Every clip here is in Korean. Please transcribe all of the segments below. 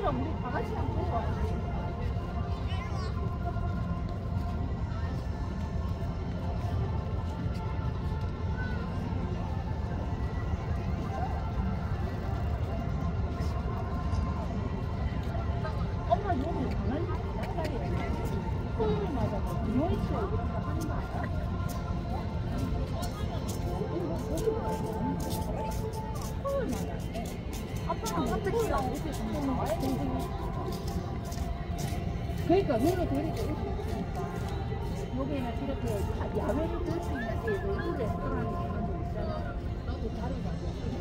언니랑 우리 다 같이 한번 와. 엄마 여기 강아지 나가야. 토요일마다 비뇨이치 그러니까 데리고 있으니까 여기는 이렇게 다 야외를 들수 있는 게 외부 레스토랑이 있는 데 있잖아. 그 자리가 불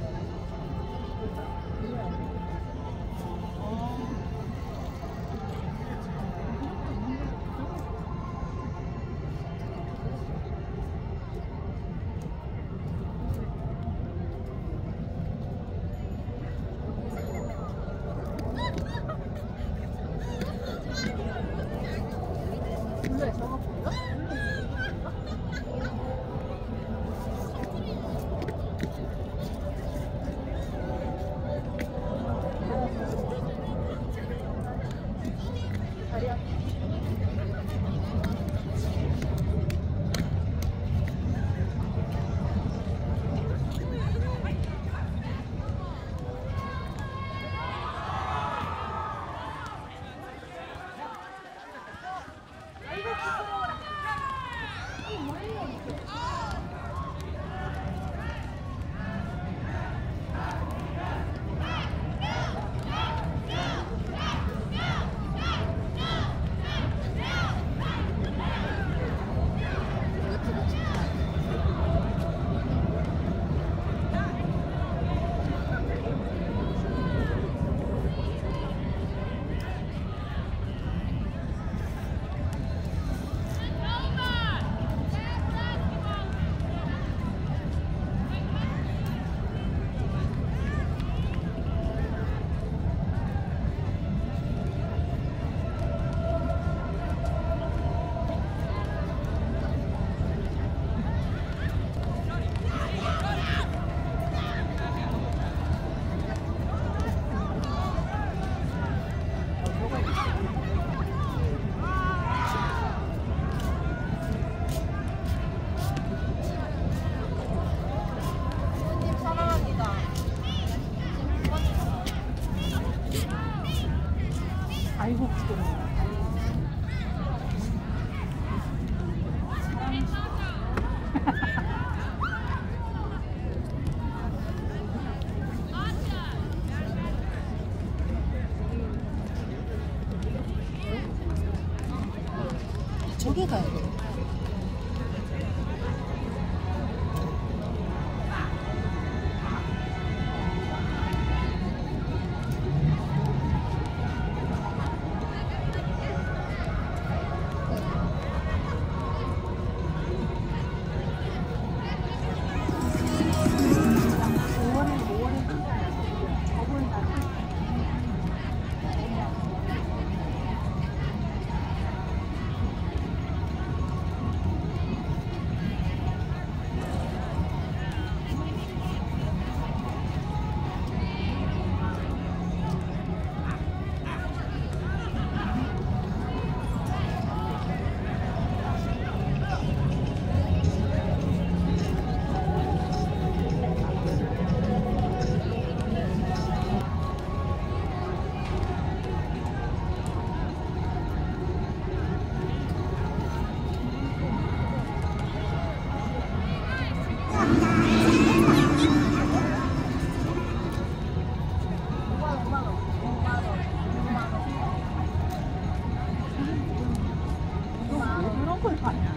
会看呀，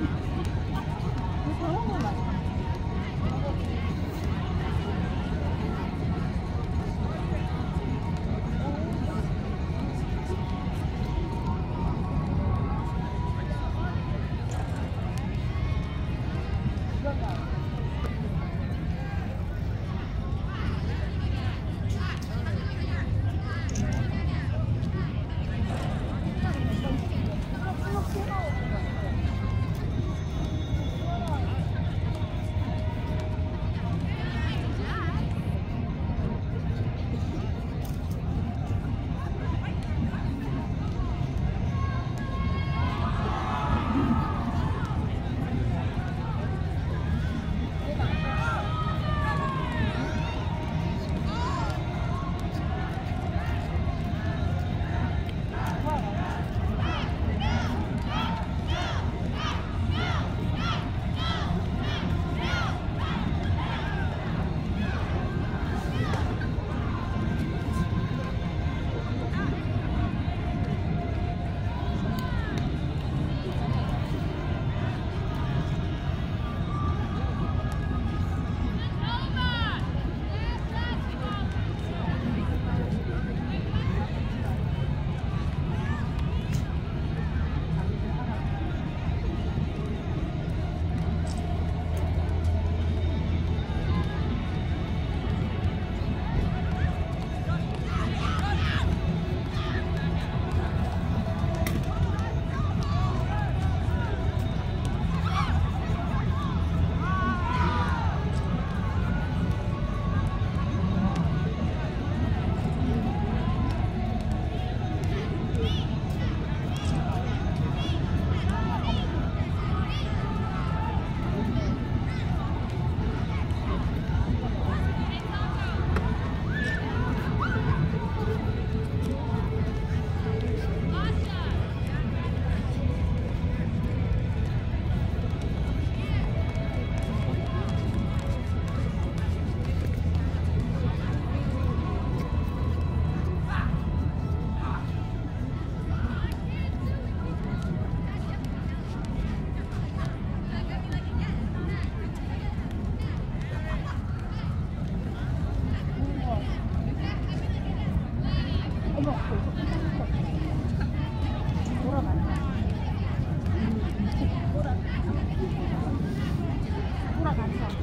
你不用过来。 돌아가서 돌아가자.